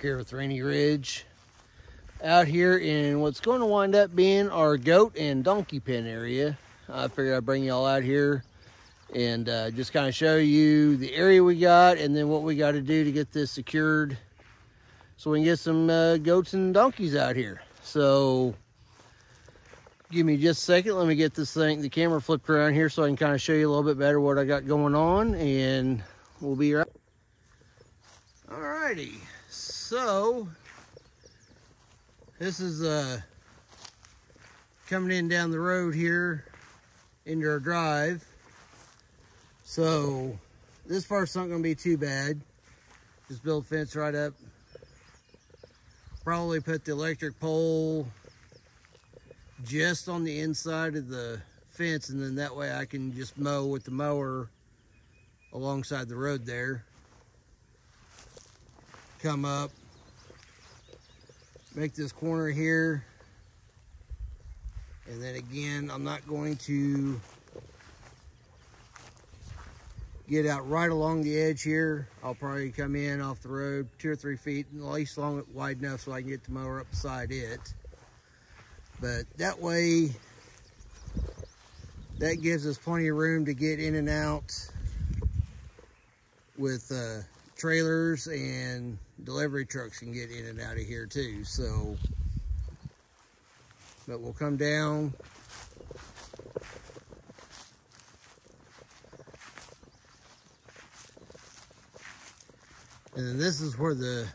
Here with Raney Ridge. Out here in what's going to wind up being our goat and donkey pen area. I figured I'd bring y'all out here and uh, just kind of show you the area we got and then what we got to do to get this secured so we can get some uh, goats and donkeys out here. So give me just a second. Let me get this thing, the camera flipped around here so I can kind of show you a little bit better what I got going on and we'll be right Alrighty, so this is uh, coming in down the road here into our drive. So this part's not gonna be too bad. Just build fence right up. Probably put the electric pole just on the inside of the fence and then that way I can just mow with the mower alongside the road there come up, make this corner here. And then again, I'm not going to get out right along the edge here. I'll probably come in off the road two or three feet, at least long wide enough so I can get the mower up beside it. But that way, that gives us plenty of room to get in and out with uh, trailers and delivery trucks can get in and out of here too. So, but we'll come down. And then this is where the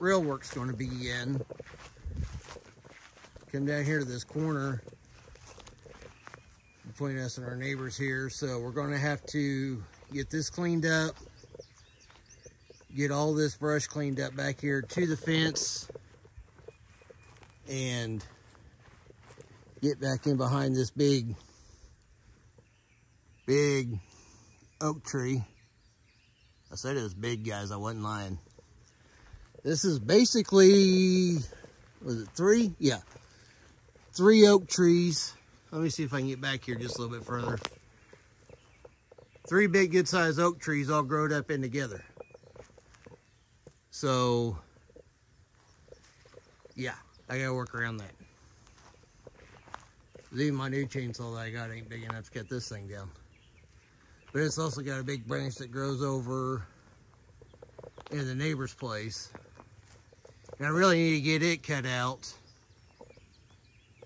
real work's going to begin. Come down here to this corner between us and our neighbors here. So we're going to have to get this cleaned up get all this brush cleaned up back here to the fence and get back in behind this big, big oak tree. I said it was big, guys. I wasn't lying. This is basically, was it three? Yeah. Three oak trees. Let me see if I can get back here just a little bit further. Three big, good-sized oak trees all growed up in together. So, yeah, I gotta work around that. Even my new chainsaw that I got ain't big enough to cut this thing down. But it's also got a big branch that grows over in the neighbor's place. And I really need to get it cut out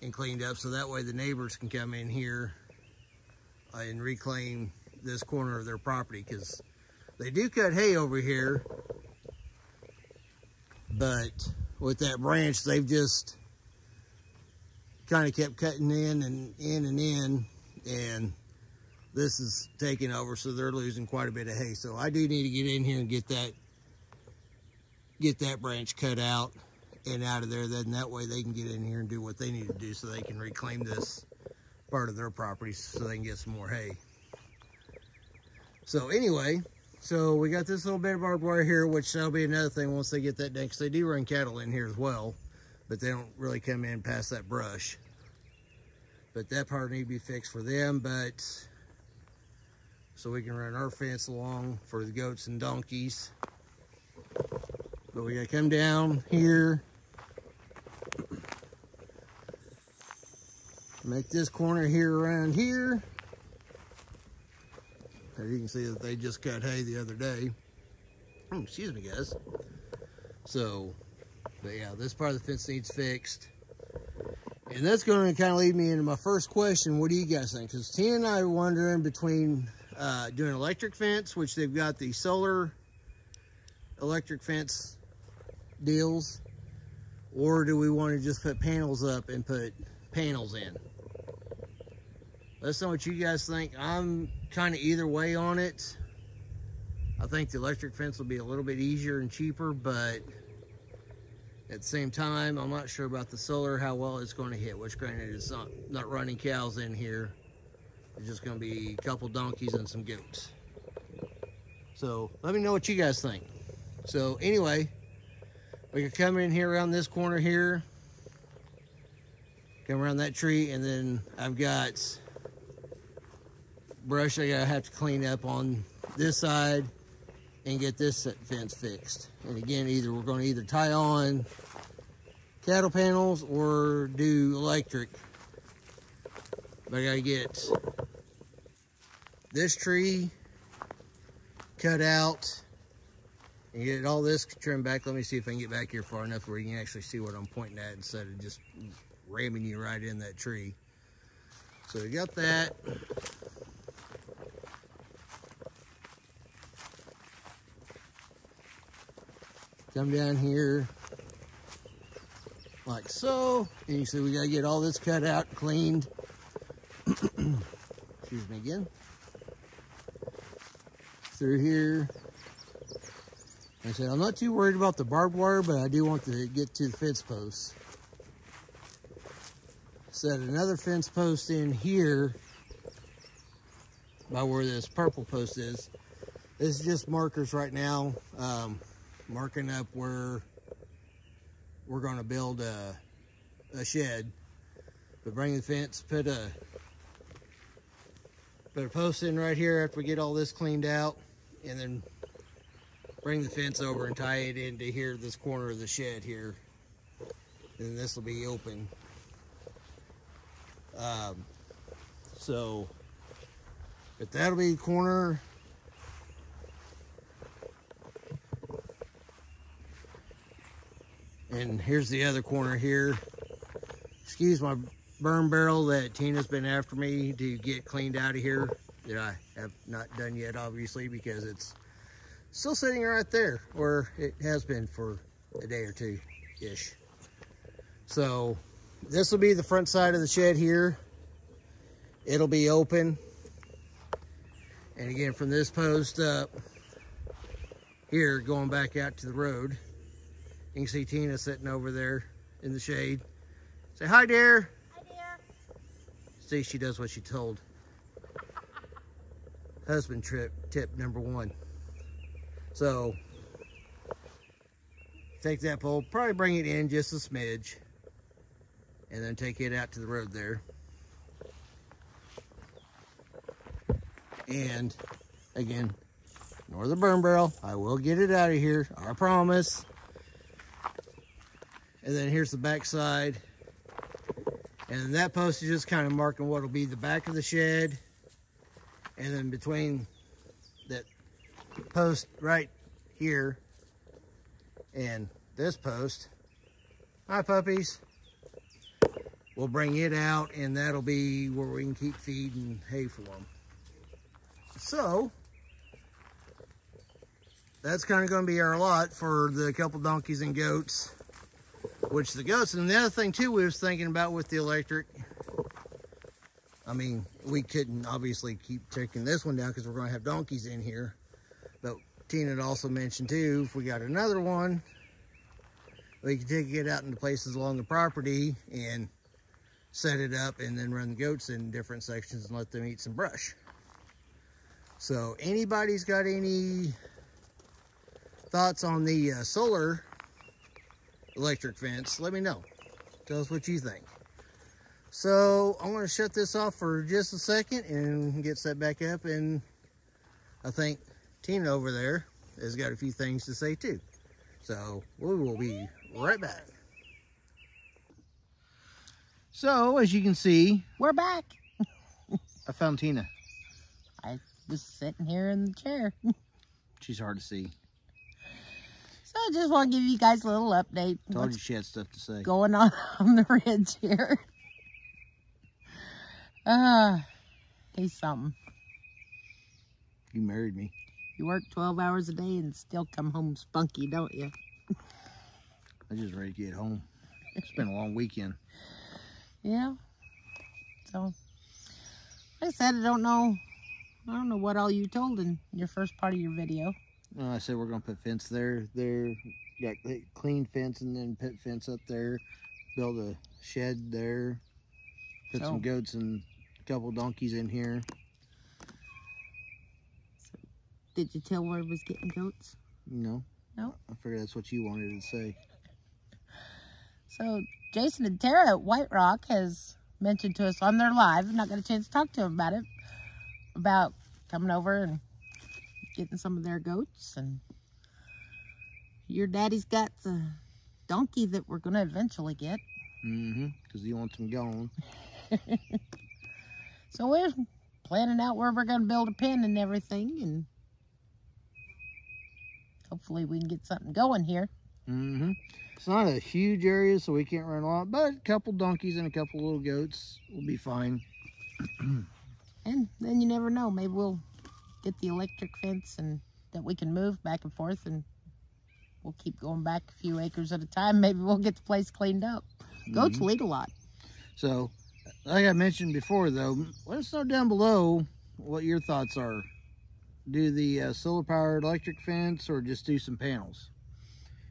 and cleaned up so that way the neighbors can come in here uh, and reclaim this corner of their property because they do cut hay over here but with that branch, they've just kind of kept cutting in and in and in, and this is taking over, so they're losing quite a bit of hay. So I do need to get in here and get that get that branch cut out and out of there. Then that way they can get in here and do what they need to do so they can reclaim this part of their property so they can get some more hay. So anyway, so we got this little bit of barbed wire here, which that'll be another thing once they get that done, because they do run cattle in here as well, but they don't really come in past that brush. But that part need to be fixed for them, but so we can run our fence along for the goats and donkeys. But we gotta come down here, make this corner here around here. As you can see that they just cut hay the other day. Oh, excuse me, guys. So, but yeah, this part of the fence needs fixed. And that's going to kind of lead me into my first question. What do you guys think? Because Tina and I are wondering between uh, doing electric fence, which they've got the solar electric fence deals, or do we want to just put panels up and put panels in? Let us know what you guys think. I'm kind of either way on it. I think the electric fence will be a little bit easier and cheaper, but at the same time, I'm not sure about the solar, how well it's going to hit, which granted it's not, not running cows in here. It's just going to be a couple donkeys and some goats. So let me know what you guys think. So anyway, we can come in here around this corner here, come around that tree, and then I've got brush I gotta have to clean up on this side and get this fence fixed. And again, either we're to either tie on cattle panels or do electric. But I gotta get this tree cut out and get all this trimmed back. Let me see if I can get back here far enough where you can actually see what I'm pointing at instead of just ramming you right in that tree. So we got that. Come down here like so. And you see we gotta get all this cut out, cleaned. Excuse me again. Through here. I said, I'm not too worried about the barbed wire, but I do want to get to the fence posts. Set another fence post in here by where this purple post is. This is just markers right now, um, marking up where we're going to build a, a shed. But bring the fence, put a put a post in right here after we get all this cleaned out, and then bring the fence over and tie it into here, this corner of the shed here. And this will be open. Um, so, but that'll be the corner. And here's the other corner here. Excuse my burn barrel that Tina's been after me to get cleaned out of here that I have not done yet, obviously, because it's still sitting right there where it has been for a day or two-ish. So this will be the front side of the shed here. It'll be open. And again, from this post up here, going back out to the road, you can see Tina sitting over there in the shade. Say hi, dear. Hi, dear. See, she does what she told. Husband trip tip number one. So, take that pole, probably bring it in just a smidge, and then take it out to the road there. And, again, ignore the burn barrel. I will get it out of here, I promise. And then here's the back side. And that post is just kind of marking what will be the back of the shed. And then between that post right here and this post, hi puppies, we'll bring it out and that'll be where we can keep feeding hay for them. So, that's kind of going to be our lot for the couple donkeys and goats which the goats and the other thing too we was thinking about with the electric i mean we couldn't obviously keep taking this one down because we're going to have donkeys in here. But tina had also mentioned too if we got another one we could take it out into places along the property and set it up and then run the goats in different sections and let them eat some brush. So anybody's got any thoughts on the uh, solar electric fence, let me know. Tell us what you think. So I'm going to shut this off for just a second and get set back up. And I think Tina over there has got a few things to say too. So we will be right back. So as you can see, We're back. I found Tina. I was sitting here in the chair. She's hard to see. I just want to give you guys a little update. Told What's you she had stuff to say. going on on the ridge here. Ah, uh, he's something. You married me. You work 12 hours a day and still come home spunky, don't you? I'm just ready to get home. It's been a long weekend. Yeah. So, like I said, I don't know. I don't know what all you told in your first part of your video. Uh, I said we're gonna put fence there, there, got clean fence and then pit fence up there, build a shed there, put So- some goats and a couple donkeys in here. So, Did you tell where I was getting goats? No. No. I figured that's what you wanted to say. So Jason and Tara at White Rock has mentioned to us on their live, I'm not got a chance to talk to them about it, about coming over and getting some of their goats. And your daddy's got the donkey that we're going to eventually get. Mm-hmm. Because he wants them gone. so we're planning out where we're going to build a pen and everything. And hopefully we can get something going here. Mm-hmm. It's not a huge area, so we can't run a lot, but a couple donkeys and a couple little goats will be fine. and then you never know. Maybe we'll get the electric fence and that we can move back and forth and we'll keep going back a few acres at a time. Maybe we'll get the place cleaned up. Goats mm -hmm. eat a lot. So, like I mentioned before, though, let us know down below what your thoughts are. Do the uh, solar-powered electric fence or just do some panels?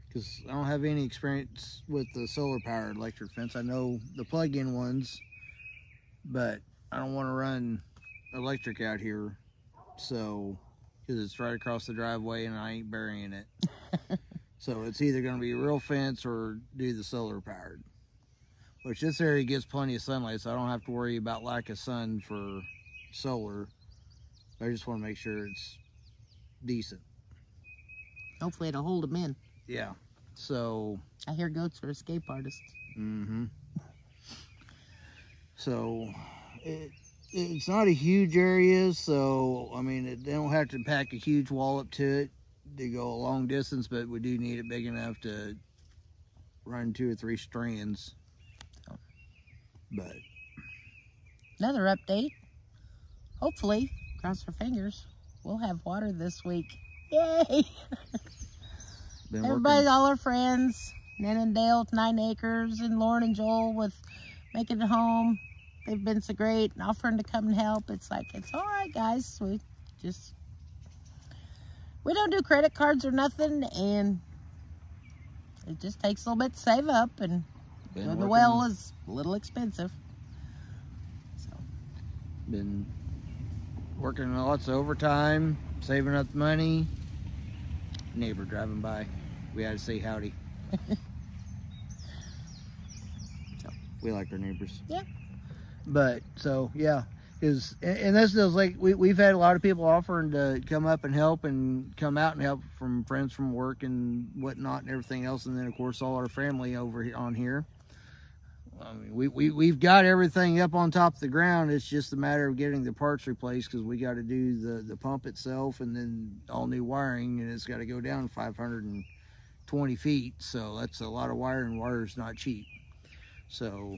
Because I don't have any experience with the solar-powered electric fence. I know the plug-in ones, but I don't want to run electric out here. So, because it's right across the driveway and I ain't burying it. so it's either going to be a real fence or do the solar powered. Which this area gets plenty of sunlight, so I don't have to worry about lack of sun for solar. I just want to make sure it's decent. Hopefully it'll hold them in. Yeah. So. I hear goats are escape artists. Mm-hmm. So, it, it's not a huge area, so I mean, it, they don't have to pack a huge wallop to it to go a long distance, but we do need it big enough to run two or three strands. But another update. Hopefully, cross our fingers, we'll have water this week. Yay! Everybody, all our friends, Nan and Dale with nine acres, and Lauren and Joel with making it home they've been so great and offering to come and help. It's like, it's all right, guys. We just, we don't do credit cards or nothing. And it just takes a little bit to save up. And the well is a little expensive. So. Been working lots of overtime, saving up money. Neighbor driving by. We had to say howdy. so, we like our neighbors. Yeah. But so yeah, is and this is like we we've had a lot of people offering to come up and help and come out and help from friends from work and whatnot and everything else, and then of course all our family over here on here. I mean, we, we, we've got everything up on top of the ground. It's just a matter of getting the parts replaced because we got to do the, the pump itself and then all new wiring and it's got to go down 520 feet. So that's a lot of wire wiring. Wire's not cheap. So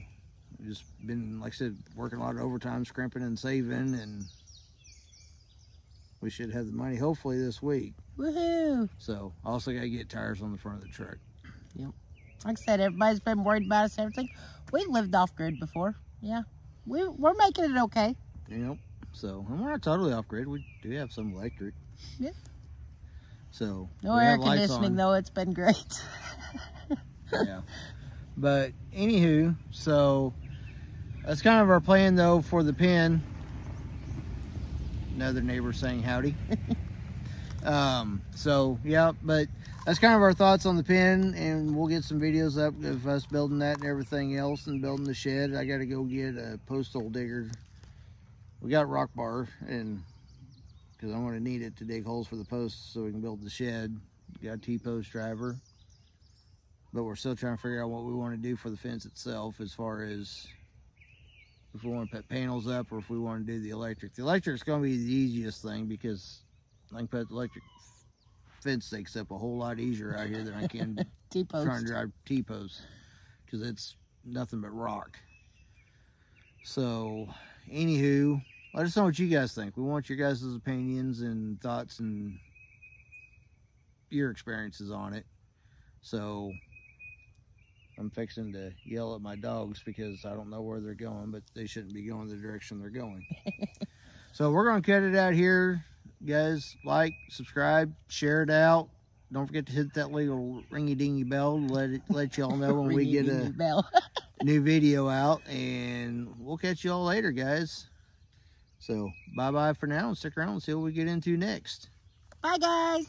just been, like I said, working a lot of overtime, scrimping and saving, and we should have the money hopefully this week. Woohoo! So, also got to get tires on the front of the truck. Yep. Like I said, everybody's been worried about us everything. We've lived off grid before. Yeah. We, we're making it okay. Yep. So, and we're not totally off grid. We do have some electric. Yeah. So, no air conditioning, though. It's been great. yeah. But, anywho, so that's kind of our plan though for the pen. Another neighbor saying howdy. um, so yeah, but that's kind of our thoughts on the pen and we'll get some videos up of us building that and everything else and building the shed. I got to go get a post hole digger. We got rock bar and because I'm going to need it to dig holes for the posts so we can build the shed. Got a T-post driver. But we're still trying to figure out what we want to do for the fence itself as far as if we want to put panels up or if we want to do the electric. The electric is going to be the easiest thing because I can put electric fence stakes up a whole lot easier out here than I can trying to drive T-posts because it's nothing but rock. So, anywho, let us know what you guys think. We want your guys' opinions and thoughts and your experiences on it. So, I'm fixing to yell at my dogs because I don't know where they're going, but they shouldn't be going the direction they're going. so we're going to cut it out here. Guys, like, subscribe, share it out. Don't forget to hit that little ringy dingy bell to let it let y'all know when we get a new video out. And we'll catch y'all later, guys. So bye bye for now and stick around and see what we get into next. Bye guys.